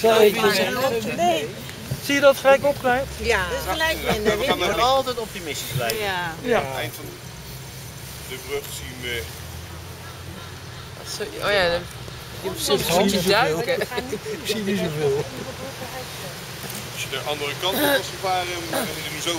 Zo. Nou, nee. Zie je dat gelijk opgeleid? Ja. Dus gelijk minder. We gaan altijd optimistisch blijven. Ja. Ja. Aan het eind van de brug zien we Zo, oh ja, je moet soms een beetje duiken. Ik zie niet zoveel. als je de andere kant op was gevaren, dan je er niet zo